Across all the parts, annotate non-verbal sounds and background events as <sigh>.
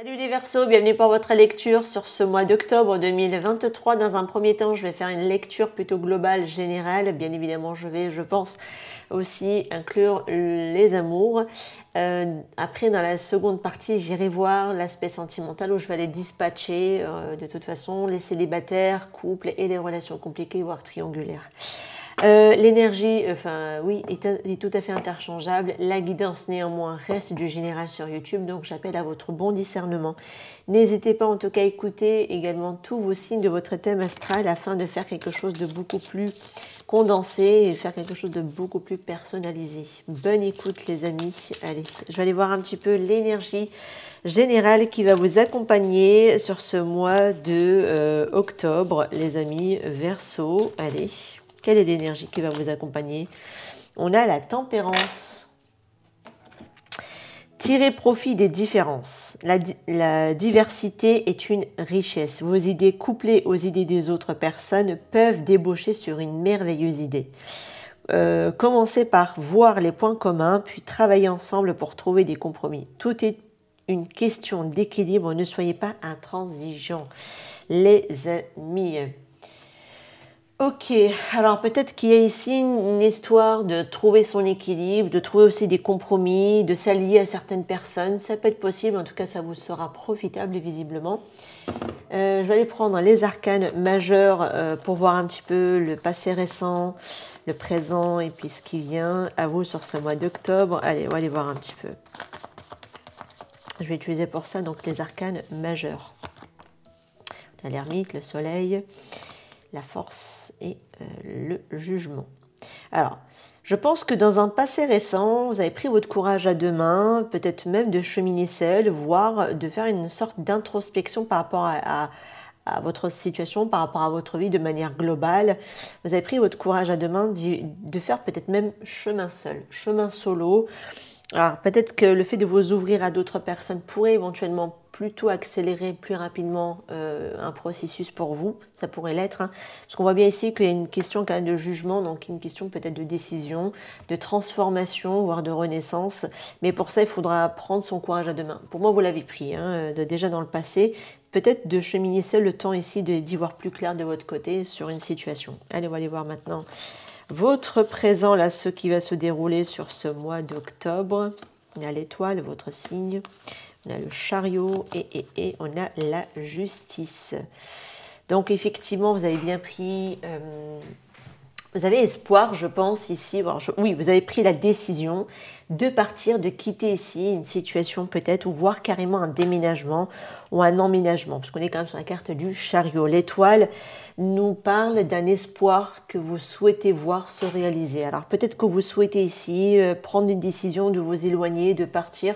Salut les Verseaux, bienvenue pour votre lecture sur ce mois d'octobre 2023. Dans un premier temps, je vais faire une lecture plutôt globale, générale. Bien évidemment, je vais, je pense, aussi inclure les amours. Euh, après, dans la seconde partie, j'irai voir l'aspect sentimental où je vais aller dispatcher, euh, de toute façon, les célibataires, couples et les relations compliquées, voire triangulaires. Euh, l'énergie, enfin oui, est, tout à fait interchangeable. La guidance néanmoins reste du général sur YouTube, donc j'appelle à votre bon discernement. N'hésitez pas en tout cas à écouter également tous vos signes de votre thème astral afin de faire quelque chose de beaucoup plus condensé et faire quelque chose de beaucoup plus personnalisé. Bonne écoute les amis. Allez, je vais aller voir un petit peu l'énergie générale qui va vous accompagner sur ce mois de euh, octobre, les amis Verseau. Allez. Quelle est l'énergie qui va vous accompagner On a la tempérance. Tirez profit des différences. La, diversité est une richesse. Vos idées couplées aux idées des autres personnes peuvent débaucher sur une merveilleuse idée. Euh, commencez par voir les points communs, puis travailler ensemble pour trouver des compromis. Tout est une question d'équilibre. Ne soyez pas intransigeants, les amis. Ok, alors peut-être qu'il y a ici une, histoire de trouver son équilibre, de trouver aussi des compromis, de s'allier à certaines personnes. Ça peut être possible, en tout cas ça vous sera profitable visiblement. Euh, je vais aller prendre les arcanes majeurs euh, pour voir un petit peu le passé récent, le présent et puis ce qui vient à vous sur ce mois d'octobre. Allez, on va aller voir un petit peu. Je vais utiliser pour ça donc les arcanes majeurs. L'ermite, le soleil la force et euh, le jugement. Alors, je pense que dans un passé récent, vous avez pris votre courage à deux mains, peut-être même de cheminer seul, voire de faire une sorte d'introspection par rapport à, votre situation, par rapport à votre vie de manière globale. Vous avez pris votre courage à deux mains de faire peut-être même chemin seul, chemin solo. Alors peut-être que le fait de vous ouvrir à d'autres personnes pourrait éventuellement plutôt accélérer plus rapidement euh, un processus pour vous, ça pourrait l'être. Hein. Parce qu'on voit bien ici qu'il y a une question quand même de jugement, donc une question peut-être de décision, de transformation, voire de renaissance. Mais pour ça, il faudra prendre son courage à deux mains. Pour moi, vous l'avez pris, hein, de, déjà dans le passé. Peut-être de cheminer seul le temps ici d'y voir plus clair de votre côté sur une situation. Allez, on va aller voir maintenant votre présent, là, ce qui va se dérouler sur ce mois d'octobre. On a l'étoile, votre signe on a le chariot et, on a la justice. Donc effectivement, vous avez bien pris, euh, vous avez espoir, je pense, ici. oui, vous avez pris la décision de partir, de quitter ici une situation peut-être, ou voir carrément un déménagement ou un emménagement, parce qu'on est quand même sur la carte du chariot. L'étoile nous parle d'un espoir que vous souhaitez voir se réaliser. Alors peut-être que vous souhaitez ici euh, prendre une décision de vous éloigner, de partir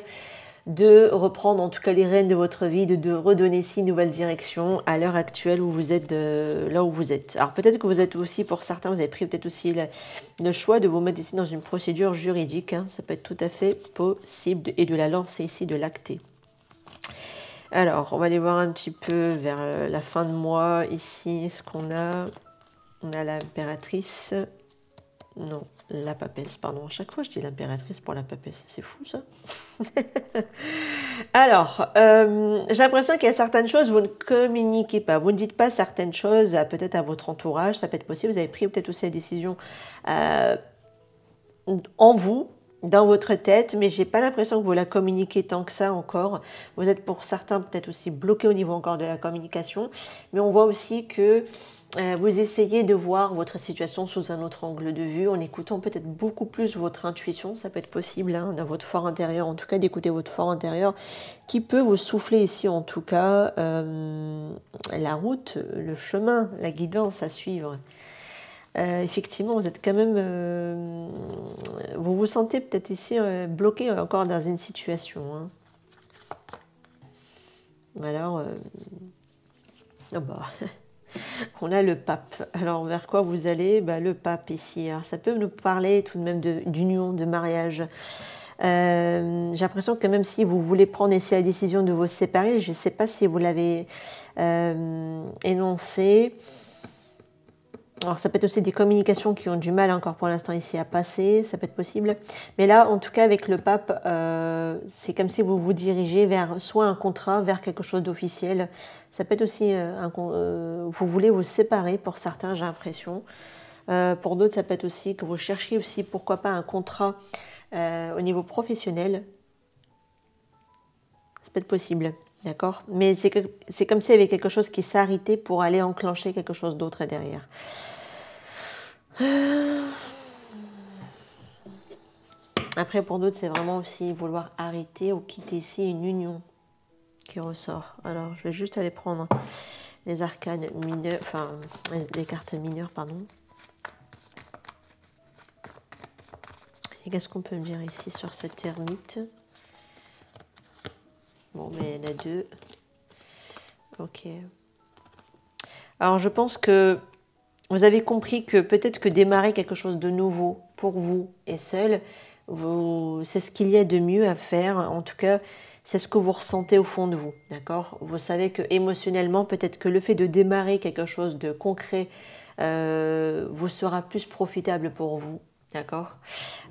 de reprendre en tout cas les rênes de votre vie, de, redonner ici une nouvelle direction à l'heure actuelle où vous êtes euh, là où vous êtes. Alors peut-être que vous êtes aussi, pour certains, vous avez pris peut-être aussi le, choix de vous mettre ici dans une procédure juridique. Hein. ça peut être tout à fait possible et de la lancer ici, de l'acter. Alors, on va aller voir un petit peu vers la fin de mois ici ce qu'on a. On a l'impératrice? Non, la papesse, pardon. À chaque fois, je dis l'impératrice pour la papesse. C'est fou, ça. <laughs> Alors, euh, j'ai l'impression qu'il y a certaines choses, vous ne communiquez pas. Vous ne dites pas certaines choses, peut-être à votre entourage. Ça peut être possible. Vous avez pris peut-être aussi la décision euh, en vous, dans votre tête, mais j'ai pas l'impression que vous la communiquez tant que ça encore. Vous êtes pour certains peut-être aussi bloqué au niveau encore de la communication, mais on voit aussi que vous essayez de voir votre situation sous un autre angle de vue en écoutant peut-être beaucoup plus votre intuition, ça peut être possible hein, dans votre fort intérieur, en tout cas d'écouter votre fort intérieur qui peut vous souffler ici en tout cas euh, la route, le chemin, la guidance à suivre. Euh, effectivement, vous êtes quand même, vous vous sentez peut-être ici bloqué encore dans une situation. Hein. Alors, oh bah. <laughs> On a le pape. Alors, vers quoi vous allez? Bah, Le pape ici. Alors, ça peut nous parler tout de même d'union, de, mariage. Euh, j'ai l'impression que même si vous voulez prendre ici la décision de vous séparer, je ne sais pas si vous l'avez euh, énoncé, alors ça peut être aussi des communications qui ont du mal encore pour l'instant ici à passer, ça peut être possible. Mais là, en tout cas, avec le pape, euh, c'est comme si vous vous dirigez vers soit un contrat, vers quelque chose d'officiel. Ça peut être aussi, euh, un, euh, vous voulez vous séparer pour certains, j'ai l'impression. pour d'autres, ça peut être aussi que vous cherchiez aussi, pourquoi pas, un contrat au niveau professionnel. Ça peut être possible. D'accord? Mais c'est comme s'il y avait quelque chose qui s'arrêtait pour aller enclencher quelque chose d'autre derrière. Après, pour d'autres, c'est vraiment aussi vouloir arrêter ou quitter ici une union qui ressort. Alors, je vais juste aller prendre les arcanes mineures, enfin, les cartes mineures, pardon. Et qu'est-ce qu'on peut me dire ici sur cette termite Bon, mais il y en a deux. Ok. Alors, je pense que vous avez compris que peut-être que démarrer quelque chose de nouveau pour vous et seul, c'est ce qu'il y a de mieux à faire. En tout cas, c'est ce que vous ressentez au fond de vous. D'accord? Vous savez que émotionnellement, peut-être que le fait de démarrer quelque chose de concret euh, vous sera plus profitable pour vous D'accord?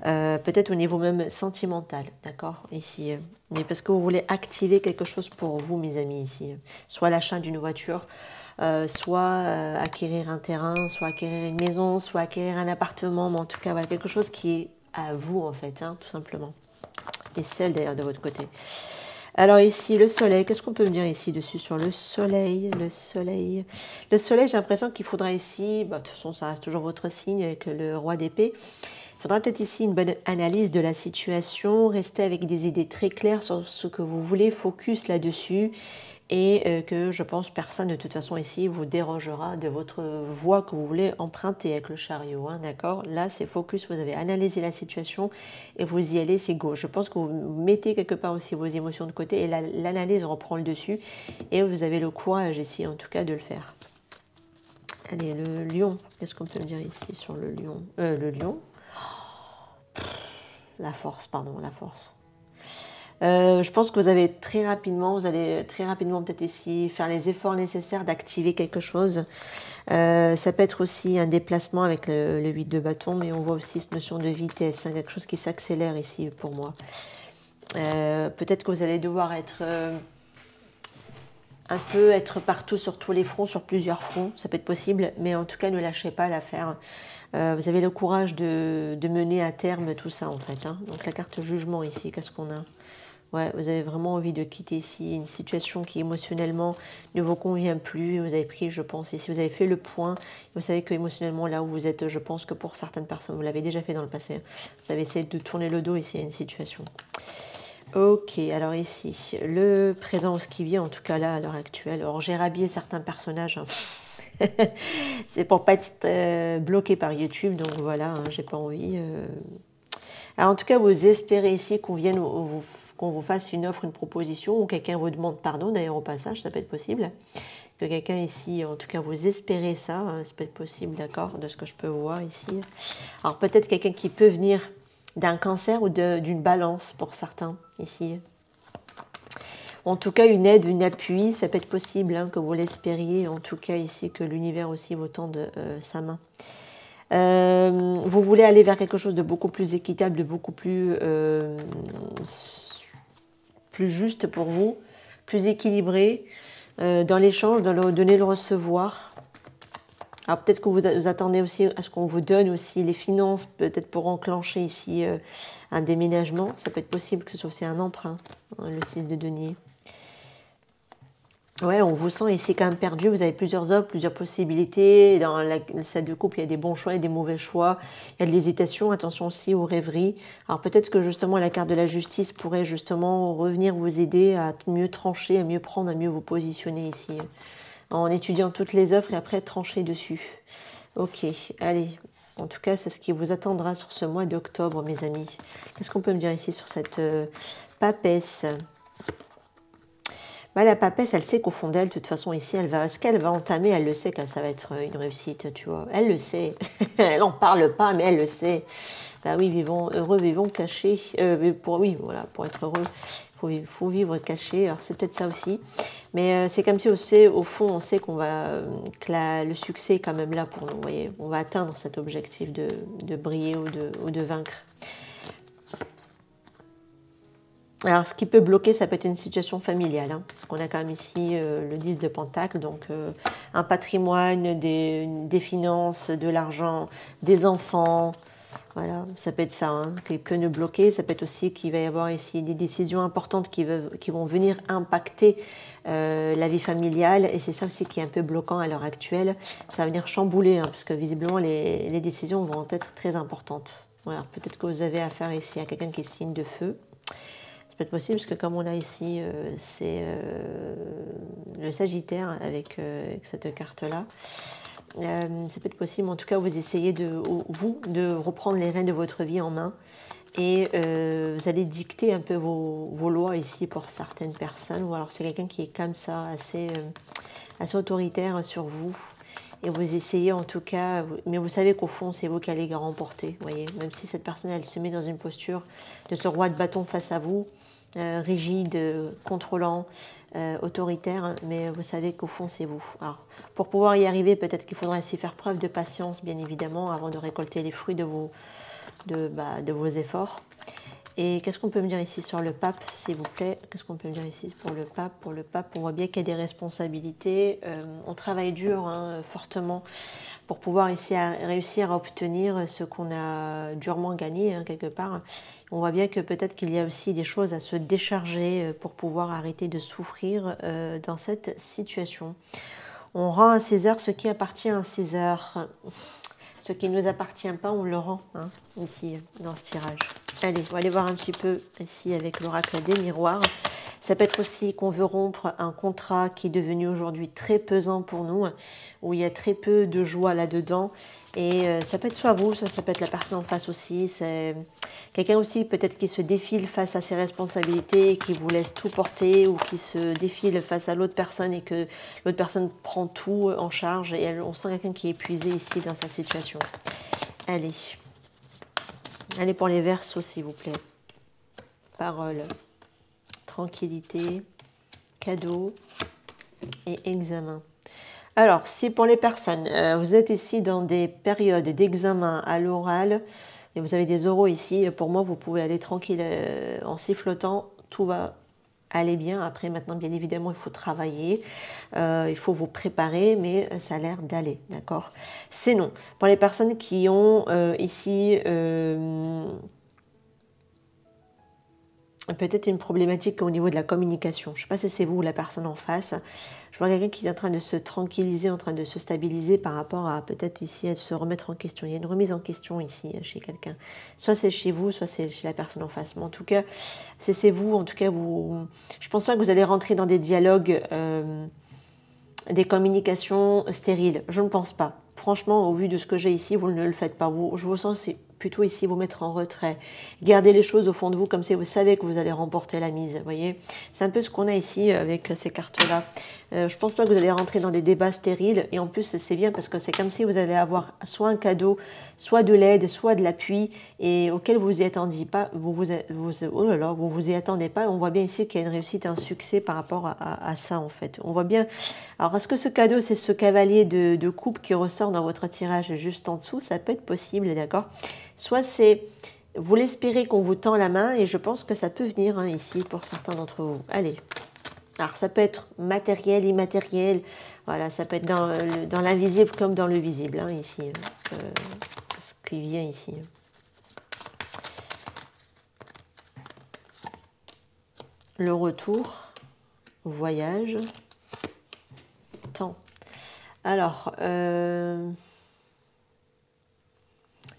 Euh, Peut-être au niveau même sentimental, d'accord? Ici. Euh, mais parce que vous voulez activer quelque chose pour vous, mes amis, ici. Soit l'achat d'une voiture, euh, soit acquérir un terrain, soit acquérir une maison, soit acquérir un appartement, mais en tout cas, quelque chose qui est à vous, en fait, hein, tout simplement. Et celle, d'ailleurs, de votre côté. Alors ici, le soleil, qu'est-ce qu'on peut me dire ici dessus sur le soleil Le soleil, le soleil j'ai l'impression qu'il faudra ici, bah, de toute façon ça reste toujours votre signe avec le roi d'épée, il faudra peut-être ici une bonne analyse de la situation, rester avec des idées très claires sur ce que vous voulez, focus là-dessus et euh, que je pense personne de toute façon ici vous dérangera de votre voie que vous voulez emprunter avec le chariot, hein, d'accord? Là c'est focus, vous avez analysé la situation et vous y allez, c'est go. Je pense que vous mettez quelque part aussi vos émotions de côté et l'analyse reprend le dessus et vous avez le courage ici en tout cas de le faire. Allez, le lion, qu'est-ce qu'on peut dire ici sur le lion? Euh, Le lion, la force, pardon, la force. Euh, je pense que vous avez très rapidement, vous allez très rapidement peut-être ici faire les efforts nécessaires d'activer quelque chose. Euh, ça peut être aussi un déplacement avec le, 8 de bâton, mais on voit aussi cette notion de vitesse, hein, quelque chose qui s'accélère ici pour moi. Euh, peut-être que vous allez devoir être un peu être partout sur tous les fronts, sur plusieurs fronts, ça peut être possible, mais en tout cas ne lâchez pas l'affaire. vous avez le courage de, mener à terme tout ça en fait. Hein. Donc la carte jugement ici, qu'est-ce qu'on a? Ouais, vous avez vraiment envie de quitter ici une situation qui émotionnellement ne vous convient plus. Vous avez pris, je pense, ici, vous avez fait le point. Vous savez que émotionnellement, là où vous êtes, je pense que pour certaines personnes, vous l'avez déjà fait dans le passé. Vous avez essayé de tourner le dos ici à une situation. Ok, alors ici, le présent ce qui vient, en tout cas là, à l'heure actuelle. Alors j'ai rhabillé certains personnages. Hein. <laughs> C'est pour pas être euh, bloqué par YouTube, donc voilà, hein, j'ai pas envie. Euh. Alors en tout cas, vous espérez ici qu'on vienne vous qu'on vous fasse une offre, une proposition, ou quelqu'un vous demande pardon, d'ailleurs au passage, ça peut être possible. Que quelqu'un ici, en tout cas, vous espérez ça, hein, ça peut être possible, d'accord, de ce que je peux voir ici. Alors peut-être quelqu'un qui peut venir d'un cancer ou d'une balance pour certains ici. En tout cas, une aide, une appui, ça peut être possible hein, que vous l'espériez, en tout cas ici, que l'univers aussi vous tende euh, sa main. Euh, vous voulez aller vers quelque chose de beaucoup plus équitable, de beaucoup plus euh, plus juste pour vous, plus équilibré euh, dans l'échange, dans le donner, le recevoir. Alors peut-être que vous, attendez aussi à ce qu'on vous donne aussi les finances, peut-être pour enclencher ici euh, un déménagement. Ça peut être possible que ce soit aussi un emprunt, hein, le 6 de denier. Ouais, on vous sent ici quand même perdu. Vous avez plusieurs offres, plusieurs possibilités. Dans la, le set de couple, il y a des bons choix et des mauvais choix. Il y a de l'hésitation. Attention aussi aux rêveries. Alors peut-être que justement la carte de la justice pourrait justement revenir vous aider à mieux trancher, à mieux prendre, à mieux vous positionner ici. En étudiant toutes les offres et après trancher dessus. Ok, allez. En tout cas, c'est ce qui vous attendra sur ce mois d'octobre, mes amis. Qu'est-ce qu'on peut me dire ici sur cette euh, papesse? Bah, la papesse, elle sait qu'au fond d'elle, de toute façon, ici, elle va, ce qu'elle va entamer, elle le sait que ça va être une réussite, tu vois. Elle le sait. <laughs> elle n'en parle pas, mais elle le sait. Bah oui, vivons, heureux, vivons cachés. Euh, pour, oui, voilà, pour être heureux, il faut, vivre caché. Alors c'est peut-être ça aussi. Mais euh, c'est comme si aussi, au fond, on sait qu'on va, que le succès est quand même là pour nous. voyez on va atteindre cet objectif de, briller ou de, ou de vaincre. Alors, ce qui peut bloquer, ça peut être une situation familiale, hein, parce qu'on a quand même ici euh, le 10 de Pentacle, donc euh, un patrimoine, des, finances, de l'argent, des enfants, voilà, ça peut être ça hein, qui peut nous bloquer. Ça peut être aussi qu'il va y avoir ici des décisions importantes qui, vont venir impacter euh, la vie familiale. Et c'est ça aussi qui est un peu bloquant à l'heure actuelle. Ça va venir chambouler, hein, parce que visiblement les, les, décisions vont être très importantes. Voilà, peut-être que vous avez affaire ici à quelqu'un qui signe de feu. Ça peut être possible, parce que comme on a ici, euh, c'est euh, le Sagittaire avec, avec cette carte-là. Euh, ça peut être possible, en tout cas, vous essayez de, vous, de reprendre les rênes de votre vie en main et euh, vous allez dicter un peu vos, lois ici pour certaines personnes, ou alors c'est quelqu'un qui est comme ça, assez, euh, assez autoritaire sur vous. Et vous essayez en tout cas, mais vous savez qu'au fond, c'est vous qui allez remporter, voyez. Même si cette personne, elle se met dans une posture de ce roi de bâton face à vous, euh, rigide, contrôlant, euh, autoritaire, mais vous savez qu'au fond, c'est vous. Alors, pour pouvoir y arriver, peut-être qu'il faudra aussi faire preuve de patience, bien évidemment, avant de récolter les fruits de vos, de, bah, de vos efforts. Et qu'est-ce qu'on peut me dire ici sur le pape, s'il vous plaît? Qu'est-ce qu'on peut me dire ici pour le pape Pour le pape, on voit bien qu'il y a des responsabilités. Euh, on travaille dur, hein, fortement, pour pouvoir essayer à réussir à obtenir ce qu'on a durement gagné, hein, quelque part. On voit bien que peut-être qu'il y a aussi des choses à se décharger euh, pour pouvoir arrêter de souffrir euh, dans cette situation. On rend à César ce qui appartient à César. Ce qui ne nous appartient pas, on le rend hein, ici dans ce tirage. Allez, on va aller voir un petit peu ici avec l'oracle des miroirs. Ça peut être aussi qu'on veut rompre un contrat qui est devenu aujourd'hui très pesant pour nous, où il y a très peu de joie là-dedans. Et euh, ça peut être soit vous, soit ça peut être la personne en face aussi. Quelqu'un aussi peut-être qui se défile face à ses responsabilités, qui vous laisse tout porter, ou qui se défile face à l'autre personne et que l'autre personne prend tout en charge. Et on sent quelqu'un qui est épuisé ici dans sa situation. Allez. Allez pour les versos, s'il vous plaît. Parole tranquillité, cadeau et examen. Alors, si pour les personnes, euh, vous êtes ici dans des périodes d'examen à l'oral, et vous avez des oraux ici, pour moi, vous pouvez aller tranquille euh, en sifflotant, tout va aller bien. Après, maintenant, bien évidemment, il faut travailler, euh, il faut vous préparer, mais ça a l'air d'aller, d'accord? C'est non. Pour les personnes qui ont ici peut-être une problématique au niveau de la communication. Je ne sais pas si c'est vous ou la personne en face. Je vois quelqu'un qui est en train de se tranquilliser, en train de se stabiliser par rapport à peut-être ici à se remettre en question. Il y a une remise en question ici chez quelqu'un. Soit c'est chez vous, soit c'est chez la personne en face. Mais en tout cas, c'est vous. En tout cas, vous. Je pense pas que vous allez rentrer dans des dialogues, euh, des communications stériles. Je ne pense pas. Franchement, au vu de ce que j'ai ici, vous ne le faites pas. Vous, je vous sens plutôt ici vous mettre en retrait. Gardez les choses au fond de vous comme si vous savez que vous allez remporter la mise. voyez C'est un peu ce qu'on a ici avec ces cartes-là. Euh, je pense pas que vous allez rentrer dans des débats stériles. Et en plus, c'est bien parce que c'est comme si vous allez avoir soit un cadeau, soit de l'aide, soit de l'appui, et auquel vous y attendiez pas. Vous vous, vous, oh là là, vous vous y attendez pas. On voit bien ici qu'il y a une réussite, un succès par rapport à, ça, en fait. On voit bien. Alors, est-ce que ce cadeau, c'est ce cavalier de, de coupe qui ressort dans votre tirage juste en dessous? Ça peut être possible, d'accord? Soit c'est, vous l'espérez qu'on vous tend la main et je pense que ça peut venir hein, ici pour certains d'entre vous. Allez. Alors ça peut être matériel, immatériel, voilà, ça peut être dans, dans l'invisible comme dans le visible, hein, ici, hein. euh, ce qui vient ici. Le retour, voyage, temps. Alors, euh,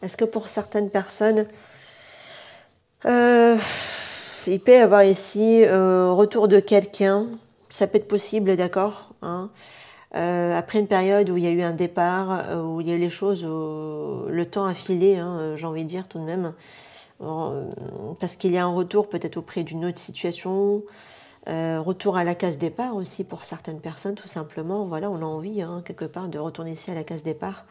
est-ce que pour certaines personnes, euh, il peut y avoir ici euh, retour de quelqu'un Ça peut être possible, d'accord hein. euh, Après une période où il y a eu un départ, où il y a eu les choses, le temps a filé, hein, j'ai envie de dire tout de même, parce qu'il y a un retour peut-être auprès d'une autre situation, retour à la case départ aussi pour certaines personnes, tout simplement. Voilà, on a envie hein, quelque part de retourner ici à la case départ.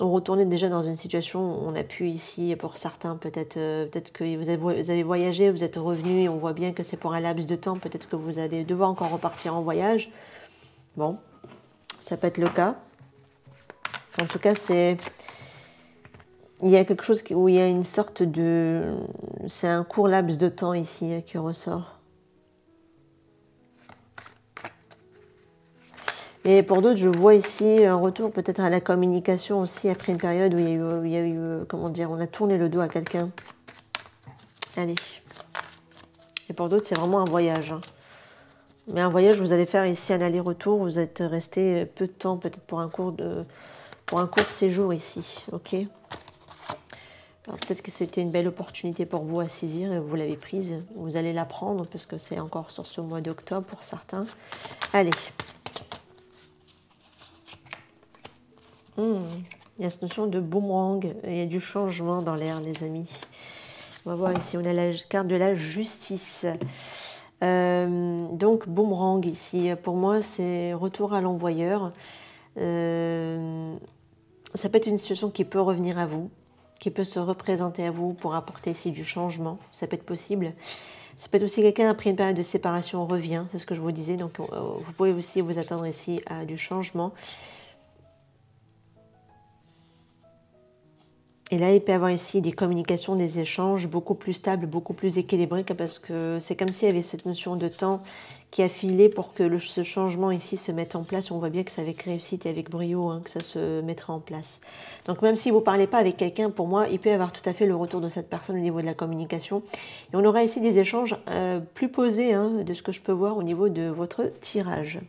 On retournait déjà dans une situation où on a pu ici, pour certains, peut-être euh, peut-être que vous avez, vous avez, voyagé, vous êtes revenu et on voit bien que c'est pour un laps de temps, peut-être que vous allez devoir encore repartir en voyage. Bon, ça peut être le cas. En tout cas, c'est... Il y a quelque chose où il y a une sorte de... C'est un court laps de temps ici hein, qui ressort. Et pour d'autres, je vois ici un retour peut-être à la communication aussi après une période où il y a eu, il y a eu comment dire, on a tourné le dos à quelqu'un. Allez. Et pour d'autres, c'est vraiment un voyage. Hein. Mais un voyage, vous allez faire ici un aller-retour. Vous êtes resté peu de temps, peut-être pour un court séjour ici, ok? Peut-être que c'était une belle opportunité pour vous à saisir et vous l'avez prise. Vous allez la prendre parce que c'est encore sur ce mois d'octobre pour certains. Allez, Hmm. Il y a cette notion de boomerang. Il y a du changement dans l'air, les amis. On va voir ici, on a la carte de la justice. Euh, donc, boomerang ici, pour moi, c'est retour à l'envoyeur. Euh, ça peut être une situation qui peut revenir à vous, qui peut se représenter à vous pour apporter ici du changement. Ça peut être possible. Ça peut être aussi quelqu'un après une période de séparation revient, c'est ce que je vous disais. Donc, euh, vous pouvez aussi vous attendre ici à du changement. Et là, il peut y avoir ici des communications, des échanges beaucoup plus stables, beaucoup plus équilibrés, parce que c'est comme s'il y avait cette notion de temps qui a filé pour que ce changement ici se mette en place. On voit bien que c'est avec réussite et avec brio hein, que ça se mettra en place. Donc même si vous ne parlez pas avec quelqu'un, pour moi, il peut y avoir tout à fait le retour de cette personne au niveau de la communication. Et on aura ici des échanges euh, plus posés hein, de ce que je peux voir au niveau de votre tirage.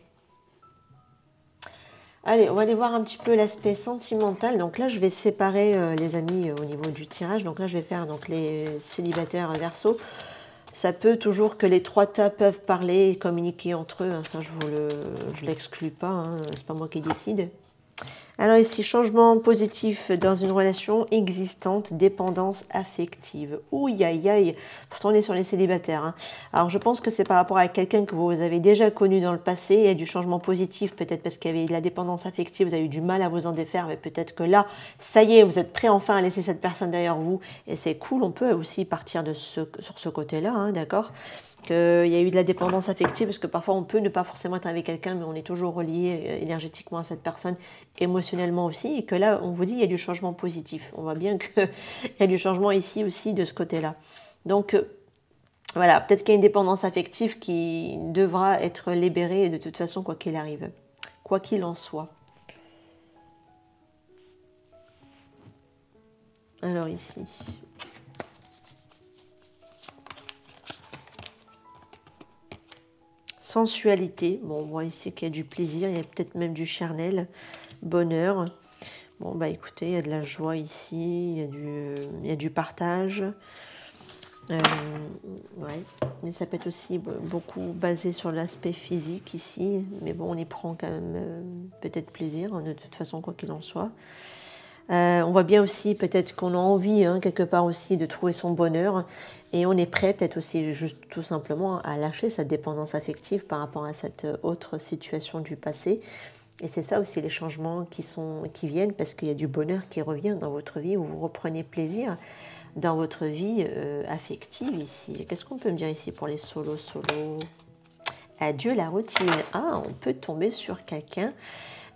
Allez, on va aller voir un petit peu l'aspect sentimental. Donc là, je vais séparer euh, les amis euh, au niveau du tirage. Donc là, je vais faire donc, les célibataires verso. Ça peut toujours que les trois tas peuvent parler et communiquer entre eux. Hein. Ça, je ne l'exclus pas. Hein. C'est pas moi qui décide. Alors ici, changement positif dans une relation existante, dépendance affective? Ouh, aïe, aïe. Pourtant, on est sur les célibataires. Hein. Alors, je pense que c'est par rapport à quelqu'un que vous avez déjà connu dans le passé. Il y a du changement positif, peut-être parce qu'il y avait de la dépendance affective, vous avez eu du mal à vous en défaire, mais peut-être que là, ça y est, vous êtes prêt enfin à laisser cette personne derrière vous. Et c'est cool, on peut aussi partir de ce, sur ce côté-là, hein, d'accord? Qu'il y a eu de la dépendance affective, parce que parfois on peut ne pas forcément être avec quelqu'un, mais on est toujours relié euh, énergétiquement à cette personne, émotionnellement aussi, et que là, on vous dit, il y a du changement positif. On voit bien <laughs> qu'il y a du changement ici aussi de ce côté-là. Donc, euh, voilà, peut-être qu'il y a une dépendance affective qui devra être libérée de toute façon, quoi qu'il arrive, quoi qu'il en soit. Alors ici, sensualité. Bon, on voit ici qu'il y a du plaisir, il y a peut-être même du charnel, bonheur. Bon, bah écoutez, il y a de la joie ici, il y a du, du partage. Euh, ouais. Mais ça peut être aussi beaucoup basé sur l'aspect physique ici. Mais bon, on y prend quand même euh, peut-être plaisir, hein, de toute façon, quoi qu'il en soit. Euh, on voit bien aussi peut-être qu'on a envie hein, quelque part aussi de trouver son bonheur et on est prêt peut-être aussi juste tout simplement à lâcher sa dépendance affective par rapport à cette autre situation du passé. Et c'est ça aussi les changements qui, sont, qui viennent parce qu'il y a du bonheur qui revient dans votre vie où vous reprenez plaisir dans votre vie euh, affective ici. Qu'est-ce qu'on peut me dire ici pour les solos solos? Adieu la routine. Ah, on peut tomber sur quelqu'un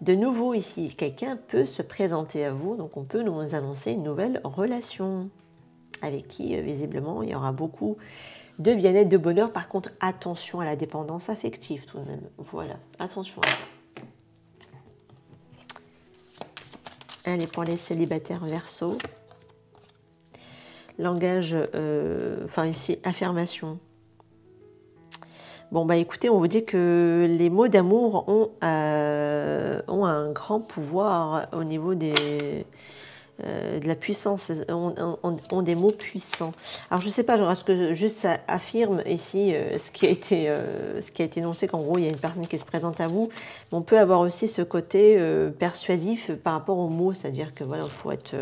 de nouveau ici, quelqu'un peut se présenter à vous, donc on peut nous annoncer une nouvelle relation avec qui, euh, visiblement, il y aura beaucoup de bien-être, de bonheur. Par contre, attention à la dépendance affective tout de même. Voilà, attention à ça. Allez, pour les célibataires verso. Langage, euh, enfin ici, affirmation. Bon, bah écoutez, on vous dit que les mots d'amour ont, euh, ont un grand pouvoir au niveau des, euh, de la puissance, ont, des mots puissants. Alors je ne sais pas, est-ce que juste ça affirme ici euh, ce, qui a été, euh, ce qui a été énoncé, qu'en gros il y a une personne qui se présente à vous, on peut avoir aussi ce côté persuasif par rapport aux mots, c'est-à-dire que voilà, il faut être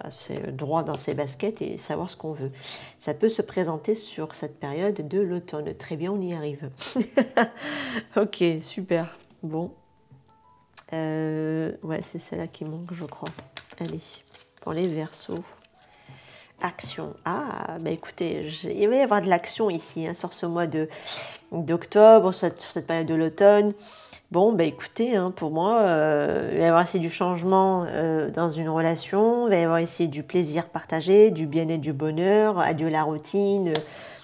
assez droit dans ses baskets et savoir ce qu'on veut. Ça peut se présenter sur cette période de l'automne. Très bien, on y arrive. <laughs> ok, super. Bon. ouais, c'est celle-là qui manque, je crois. Allez, pour les versos. Action. Ah, bah écoutez, il va y avoir de l'action ici hein, sur ce mois d'octobre, sur, cette période de l'automne. Bon, bah écoutez, hein, pour moi, euh, il va y avoir ici du changement euh, dans une relation, il va y avoir ici du plaisir partagé, du bien-être, du bonheur, adieu la routine.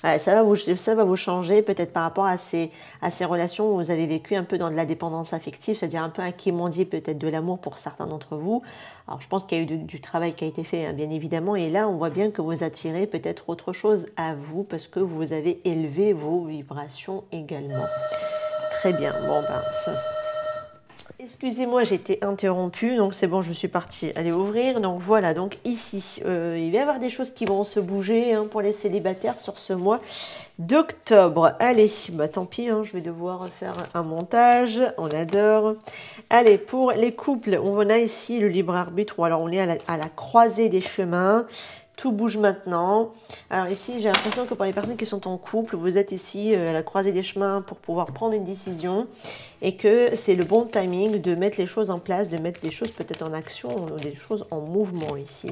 Ça, va vous, changer peut-être par rapport à ces, à ces relations où vous avez vécu un peu dans de la dépendance affective, c'est-à-dire un peu un quémandier peut-être de l'amour pour certains d'entre vous. Alors je pense qu'il y a eu du, travail qui a été fait, hein, bien évidemment, et là on voit bien que vous attirez peut-être autre chose à vous parce que vous avez élevé vos vibrations également. Très bien. Bon, ben. <laughs> Excusez-moi, j'ai été interrompue, donc c'est bon, je suis partie aller ouvrir. Donc voilà, donc ici, euh, il va y avoir des choses qui vont se bouger hein, pour les célibataires sur ce mois d'octobre. Allez, bah tant pis, hein, je vais devoir faire un montage, on adore. Allez, pour les couples, on a ici le libre arbitre, alors on est à la croisée des chemins tout bouge maintenant. Alors ici, j'ai l'impression que pour les personnes qui sont en couple, vous êtes ici euh, à la croisée des chemins pour pouvoir prendre une décision et que c'est le bon timing de mettre les choses en place, de mettre des choses peut-être en action, des choses en mouvement ici.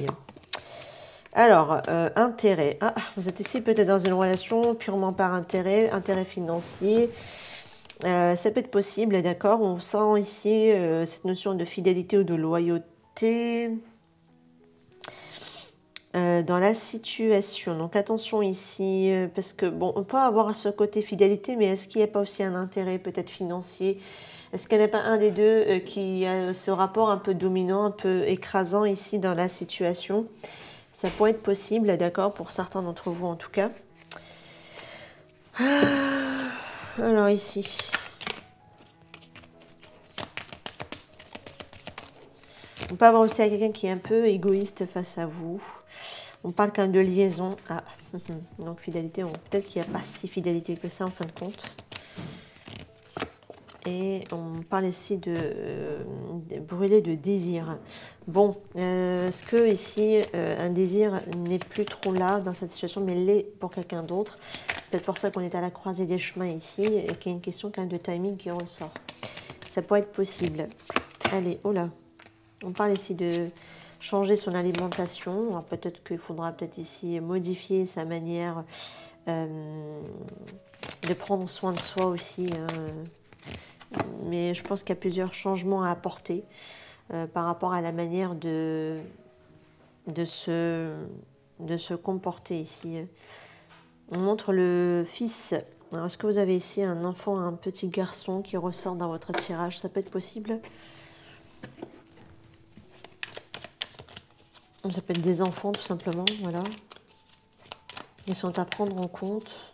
Alors, euh, intérêt. Ah, vous êtes ici peut-être dans une relation purement par intérêt, intérêt financier. Euh, ça peut être possible, d'accord On sent ici cette notion de fidélité ou de loyauté. Euh, dans la situation. Donc attention ici, euh, parce que bon, on peut avoir ce côté fidélité, mais est-ce qu'il n'y a pas aussi un intérêt peut-être financier? Est-ce qu'il n'y a pas un des deux euh, qui a ce rapport un peu dominant, un peu écrasant ici dans la situation? Ça pourrait être possible, d'accord, pour certains d'entre vous en tout cas. Ah, alors ici. On peut avoir aussi quelqu'un qui est un peu égoïste face à vous. On parle quand même de liaison. Ah, <laughs> donc fidélité, peut-être qu'il n'y a pas si fidélité que ça en fin de compte. Et on parle ici de, brûler de désir. Bon, euh, est-ce que ici, euh, un désir n'est plus trop là dans cette situation, mais l'est pour quelqu'un d'autre? C'est peut-être pour ça qu'on est à la croisée des chemins ici, et qu'il y a une question quand même de timing qui ressort. Ça pourrait être possible. Allez, oh là, on parle ici de changer son alimentation. Peut-être qu'il faudra peut-être ici modifier sa manière euh, de prendre soin de soi aussi. Hein. Mais je pense qu'il y a plusieurs changements à apporter euh, par rapport à la manière de, se, de se comporter ici. On montre le fils. Est-ce que vous avez ici un enfant, un petit garçon qui ressort dans votre tirage? Ça peut être possible? Peut être des enfants tout simplement, voilà. Ils sont à prendre en compte.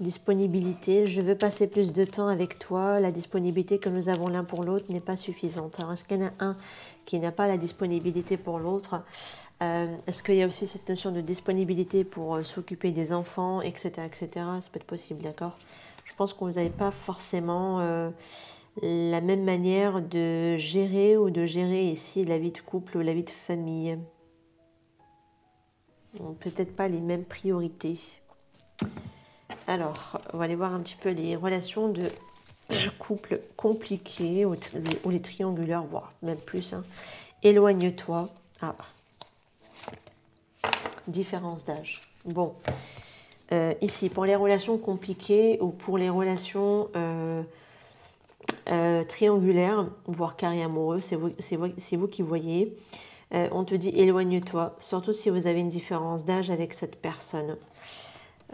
Disponibilité, je veux passer plus de temps avec toi. La disponibilité que nous avons l'un pour l'autre n'est pas suffisante. Alors, est-ce qu'il y en a un qui n'a pas la disponibilité pour l'autre? Euh, Est-ce qu'il y a aussi cette notion de disponibilité pour euh, s'occuper des enfants, etc., etc. Ça peut être possible, d'accord Je pense que vous n'avez pas forcément euh, la même manière de gérer ou de gérer ici la vie de couple ou la vie de famille. Peut-être pas les mêmes priorités. Alors, on va aller voir un petit peu les relations de couple compliquées ou, les triangulaires, voire même plus. Hein. Éloigne-toi. Ah. Différence d'âge. Bon. Euh, ici, pour les relations compliquées ou pour les relations euh, euh, triangulaire, voire carré amoureux, c'est vous, vous, vous, qui voyez. Euh, on te dit éloigne-toi, surtout si vous avez une différence d'âge avec cette personne.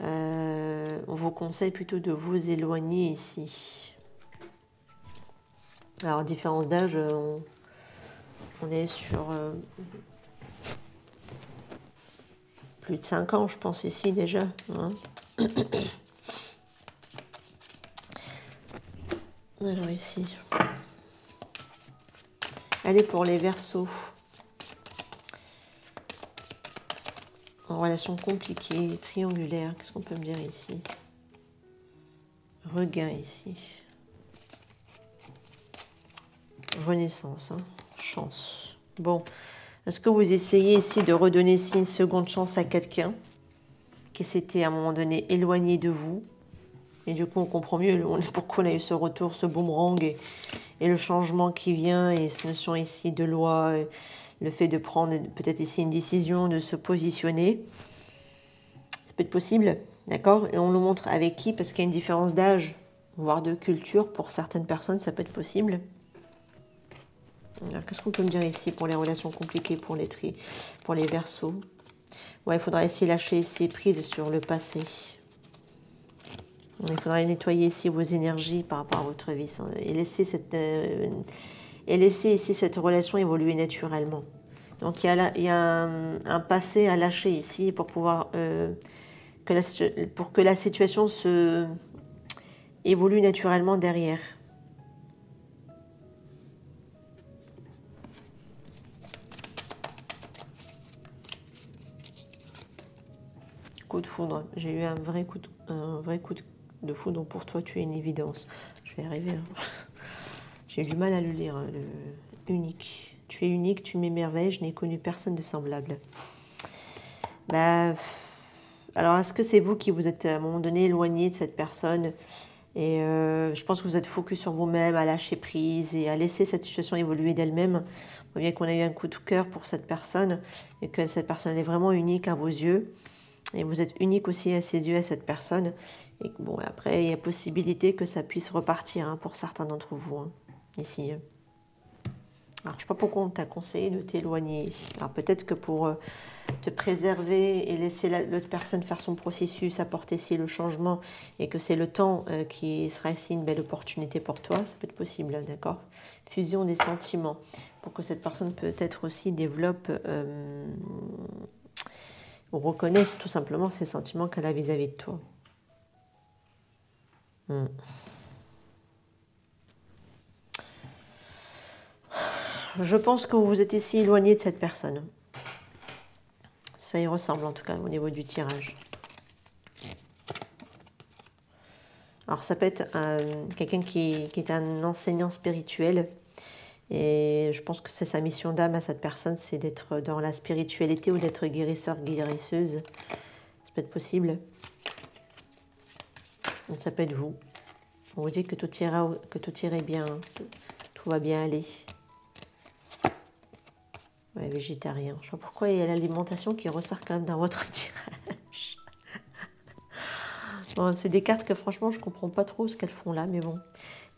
Euh, on vous conseille plutôt de vous éloigner ici. Alors, différence d'âge, on, est sur plus de 5 ans, je pense, ici déjà. Hein. Alors ici. Allez pour les versos. En relation compliquée, triangulaire, qu'est-ce qu'on peut me dire ici? Regain ici. Renaissance, hein. chance. Bon, est-ce que vous essayez ici de redonner ici une seconde chance à quelqu'un qui s'était à un moment donné éloigné de vous? Et du coup, on comprend mieux <laughs> pourquoi on a eu ce retour, ce boomerang et le changement qui vient et cette notion ici de loi, le fait de prendre peut-être ici une décision, de se positionner. Ça peut être possible, d'accord? Et on nous montre avec qui, parce qu'il y a une différence d'âge, voire de culture. Pour certaines personnes, ça peut être possible. Qu'est-ce qu'on peut me dire ici pour les relations compliquées, pour les tri, pour les versos? Ouais, il faudra essayer de lâcher ses prises sur le passé. Il faudra nettoyer ici vos énergies par rapport à votre vie et laisser cette, euh, et laisser ici cette relation évoluer naturellement. Donc il y a, il y a un, passé à lâcher ici pour pouvoir euh, que la, pour que la situation se évolue naturellement derrière. Coup de foudre. J'ai eu un vrai coup de, un vrai coup de, foudre pour toi. Tu es une évidence. Je vais arriver. Hein. <laughs> J'ai du mal à le lire. Hein, unique. Tu es unique, tu m'émerveilles. Je n'ai connu personne de semblable. Bah, alors, est-ce que c'est vous qui vous êtes à un moment donné éloigné de cette personne et euh, je pense que vous êtes focus sur vous-même, à lâcher prise et à laisser cette situation évoluer d'elle-même. On voit bien qu'on a eu un coup de cœur pour cette personne et que cette personne est vraiment unique à vos yeux. Et vous êtes unique aussi à ses yeux, à cette personne. Et bon, après, il y a possibilité que ça puisse repartir hein, pour certains d'entre vous, hein, ici. Alors, je ne sais pas pourquoi on t'a conseillé de t'éloigner. Alors, peut-être que pour euh, te préserver et laisser l'autre personne faire son processus, apporter ici le changement, et que c'est le temps euh, qui sera ici une belle opportunité pour toi, ça peut être possible, d'accord? Fusion des sentiments, pour que cette personne peut-être aussi développe euh, ou reconnaisse tout simplement ces sentiments qu'elle a vis-à-vis de toi. Hmm. Je pense que vous êtes ici éloigné de cette personne. Ça y ressemble en tout cas au niveau du tirage. Alors ça peut être euh, quelqu'un qui, est un enseignant spirituel et je pense que c'est sa mission d'âme à cette personne, c'est d'être dans la spiritualité ou d'être guérisseur, guérisseuse. Ça peut être possible. Ça peut être vous. On vous dit que tout ira, irait bien, tout va bien aller. Ouais, végétarien. Je sais pas pourquoi il y a l'alimentation qui ressort quand même dans votre <laughs> tirage. c'est des cartes que franchement je comprends pas trop ce qu'elles font là, mais bon.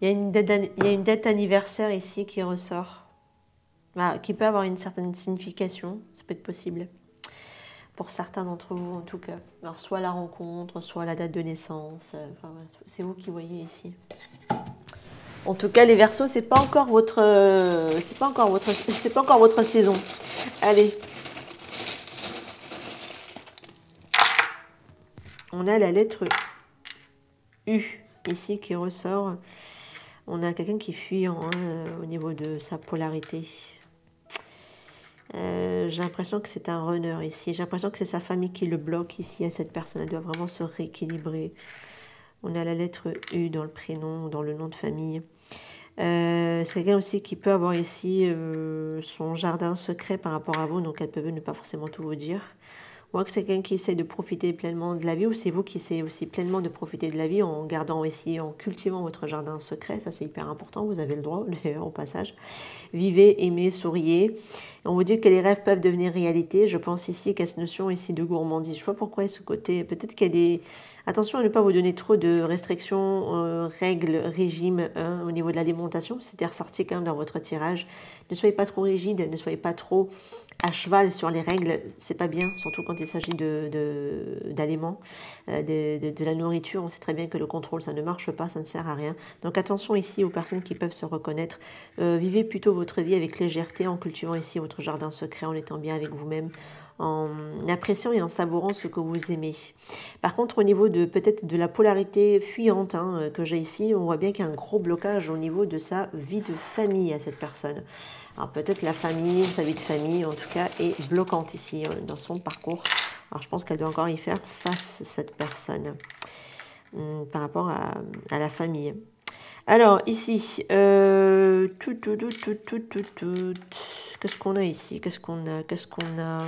Il y, a une date, anniversaire ici qui ressort, bah, qui peut avoir une certaine signification, ça peut être possible. Pour certains d'entre vous, en tout cas. Alors, soit la rencontre, soit la date de naissance. Euh, c'est vous qui voyez ici. En tout cas, les Verseaux, c'est pas euh, pas pas encore votre saison. Allez. On a la lettre U ici qui ressort on a quelqu'un qui fuit hein, euh, au niveau de sa polarité. Euh, j'ai l'impression que c'est un runner ici. J'ai l'impression que c'est sa famille qui le bloque ici à cette personne. Elle doit vraiment se rééquilibrer. On a la lettre U dans le prénom, dans le nom de famille. Euh, c'est quelqu'un aussi qui peut avoir ici son jardin secret par rapport à vous, donc elle peut ne pas forcément tout vous dire ou que c'est quelqu'un qui essaie de profiter pleinement de la vie, ou c'est vous qui essayez aussi pleinement de profiter de la vie en gardant aussi, en cultivant votre jardin secret, ça c'est hyper important, vous avez le droit <laughs> d'ailleurs au passage. Vivez, aimez, souriez. On vous dit que les rêves peuvent devenir réalité. Je pense ici qu'à cette notion ici de gourmandise. Je sais pas pourquoi ce côté, peut-être qu'il y a des... Attention à ne pas vous donner trop de restrictions, euh, règles, régimes hein, au niveau de l'alimentation. C'était ressorti quand même dans votre tirage. Ne soyez pas trop rigide, ne soyez pas trop à cheval sur les règles, c'est pas bien, surtout quand il s'agit d'aliments, de, de, euh, de, la nourriture. On sait très bien que le contrôle, ça ne marche pas, ça ne sert à rien. Donc attention ici aux personnes qui peuvent se reconnaître. Euh, vivez plutôt votre vie avec légèreté en cultivant ici votre jardin secret, en étant bien avec vous-même, en appréciant et en savourant ce que vous aimez. Par contre, au niveau de peut-être de la polarité fuyante hein, que j'ai ici, on voit bien qu'il y a un gros blocage au niveau de sa vie de famille à cette personne. Alors peut-être la famille, sa vie de famille en tout cas, est bloquante ici hein, dans son parcours. Alors je pense qu'elle doit encore y faire face, cette personne, hum, par rapport à, la famille. Alors ici, euh, qu'est-ce qu'on a ici? Qu'est-ce qu'on a? Qu'est-ce qu'on a?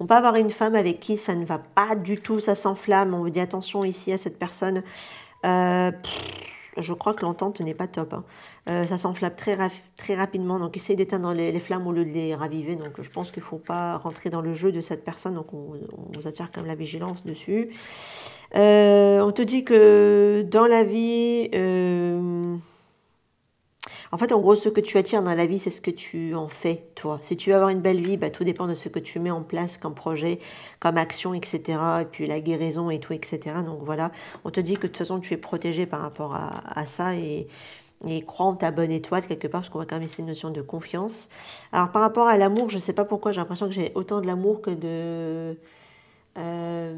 On peut avoir une femme avec qui ça ne va pas du tout, ça s'enflamme. On vous dit attention ici à cette personne. Euh, je crois que l'entente n'est pas top. Hein. Euh, ça s'enflamme très, très rapidement, donc essayez d'éteindre les, flammes au lieu de les raviver. Donc je pense qu'il ne faut pas rentrer dans le jeu de cette personne, donc on, vous attire quand même la vigilance dessus. Euh, on te dit que dans la vie... Euh, en fait, en gros, ce que tu attires dans la vie, c'est ce que tu en fais, toi. Si tu veux avoir une belle vie, bah, tout dépend de ce que tu mets en place comme projet, comme action, etc. Et puis la guérison et tout, etc. Donc voilà, on te dit que de toute façon, tu es protégé par rapport à, ça et, et crois en ta bonne étoile quelque part, parce qu'on va quand même essayer une notion de confiance. Alors par rapport à l'amour, je ne sais pas pourquoi j'ai l'impression que j'ai autant de l'amour que de euh,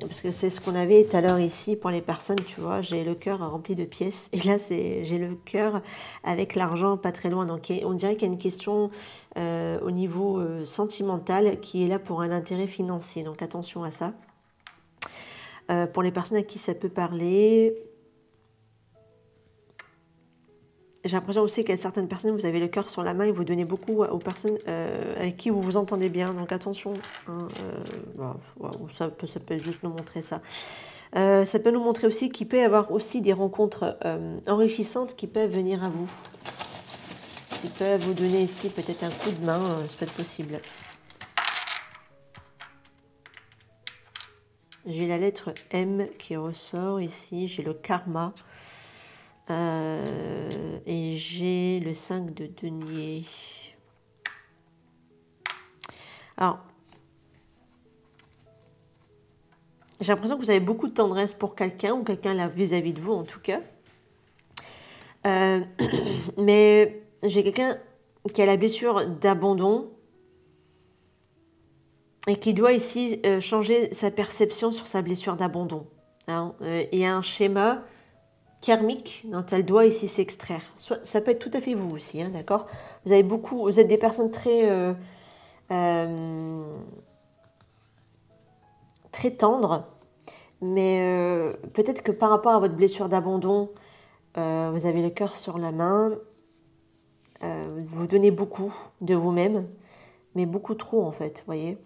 parce que c'est ce qu'on avait tout à l'heure ici pour les personnes, tu vois, j'ai le cœur rempli de pièces et là j'ai le cœur avec l'argent pas très loin. Donc on dirait qu'il y a une question euh, au niveau euh, sentimental qui est là pour un intérêt financier. Donc attention à ça. pour les personnes à qui ça peut parler, j'ai l'impression aussi a certaines personnes, vous avez le cœur sur la main et vous donnez beaucoup aux personnes euh, avec qui vous vous entendez bien. Donc attention, hein, euh, ça, peut, ça, peut, juste nous montrer ça. Euh, ça peut nous montrer aussi qu'il peut y avoir aussi des rencontres enrichissantes qui peuvent venir à vous. Qui peuvent vous donner ici peut-être un coup de main, ça peut être possible. J'ai la lettre M qui ressort ici, j'ai le karma. Euh, et j'ai le 5 de denier. Alors, j'ai l'impression que vous avez beaucoup de tendresse pour quelqu'un, ou quelqu'un là vis-à-vis de vous en tout cas. Euh, <clears throat> mais j'ai quelqu'un qui a la blessure d'abandon et qui doit ici euh, changer sa perception sur sa blessure d'abandon. Il y a un schéma karmique dont elle doit ici s'extraire. Ça peut être tout à fait vous aussi, hein, d'accord? Vous avez beaucoup, vous êtes des personnes très euh, euh, très tendres, mais euh, peut-être que par rapport à votre blessure d'abandon, vous avez le cœur sur la main, vous donnez beaucoup de vous-même, mais beaucoup trop en fait, voyez?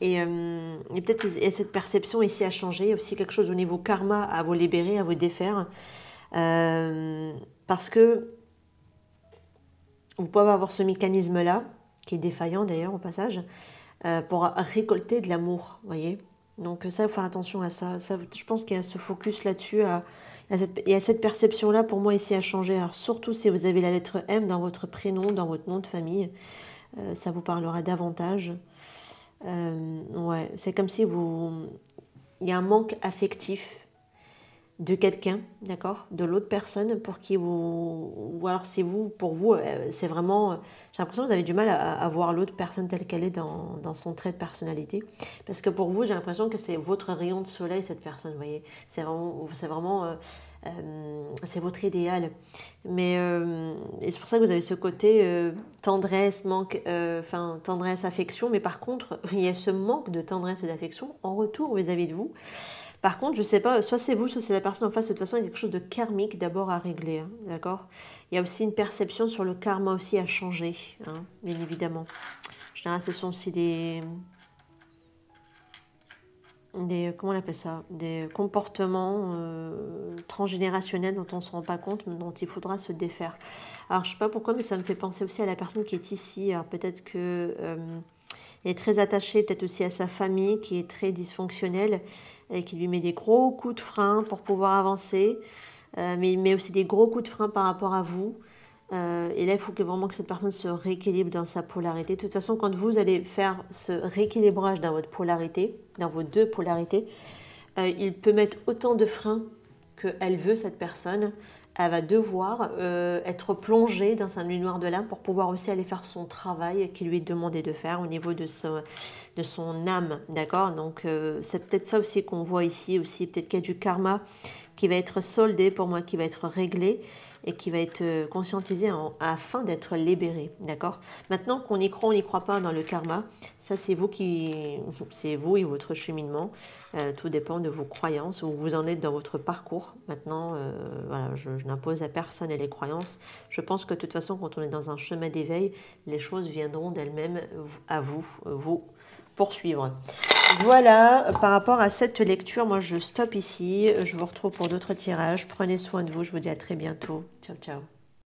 Et, et peut-être cette perception ici a changé, aussi quelque chose au niveau karma à vous libérer, à vous défaire. Euh, parce que vous pouvez avoir ce mécanisme-là, qui est défaillant d'ailleurs au passage, euh, pour récolter de l'amour, voyez donc ça, il faut faire attention à ça. je pense qu'il y a ce focus là-dessus. Il y a cette perception-là pour moi ici à changer. Alors surtout si vous avez la lettre M dans votre prénom, dans votre nom de famille, euh, ça vous parlera davantage. ouais, c'est comme si vous... Il y a un manque affectif de quelqu'un, d'accord, de l'autre personne pour qui vous, ou alors c'est vous, pour vous, euh, c'est vraiment, j'ai l'impression que vous avez du mal à, voir l'autre personne telle qu'elle est dans, son trait de personnalité, parce que pour vous, j'ai l'impression que c'est votre rayon de soleil cette personne, vous voyez, c'est vraiment, c'est vraiment, euh, euh, c'est votre idéal, mais c'est pour ça que vous avez ce côté tendresse, manque, enfin tendresse, affection, mais par contre, <laughs> il y a ce manque de tendresse et d'affection en retour vis-à-vis de vous. Par contre, je sais pas, soit c'est vous, soit c'est la personne en face. De toute façon, il y a quelque chose de karmique d'abord à régler, hein, d'accord? Il y a aussi une perception sur le karma aussi à changer, hein, bien évidemment. En général, ce sont aussi des, des comment on appelle ça? Des comportements euh, transgénérationnels dont on ne se rend pas compte, mais dont il faudra se défaire. Alors, je ne sais pas pourquoi, mais ça me fait penser aussi à la personne qui est ici. Alors, peut-être que... Euh, est très attachée peut-être aussi à sa famille qui est très dysfonctionnelle et qui lui met des gros coups de frein pour pouvoir avancer, euh, mais il met aussi des gros coups de frein par rapport à vous. Euh, et là, il faut que vraiment que cette personne se rééquilibre dans sa polarité. De toute façon, quand vous allez faire ce rééquilibrage dans votre polarité, dans vos deux polarités, euh, il peut mettre autant de freins qu'elle veut, cette personne, elle va devoir euh, être plongée dans un nuit noir de l'âme pour pouvoir aussi aller faire son travail qui lui est demandé de faire au niveau de, de son âme, d'accord? Donc euh, c'est peut-être ça aussi qu'on voit ici aussi, peut-être qu'il y a du karma qui va être soldé pour moi, qui va être réglé et qui va être euh, conscientisé afin d'être libéré, d'accord? Maintenant qu'on y croit, on n'y croit pas dans le karma, ça c'est vous qui, <laughs> c'est vous et votre cheminement. Euh, tout dépend de vos croyances, où vous en êtes dans votre parcours. Maintenant, euh, voilà, je, n'impose à personne les croyances. Je pense que de toute façon, quand on est dans un chemin d'éveil, les choses viendront d'elles-mêmes à vous, vous poursuivre. Voilà, par rapport à cette lecture, moi je stoppe ici. Je vous retrouve pour d'autres tirages. Prenez soin de vous. Je vous dis à très bientôt. Ciao, ciao.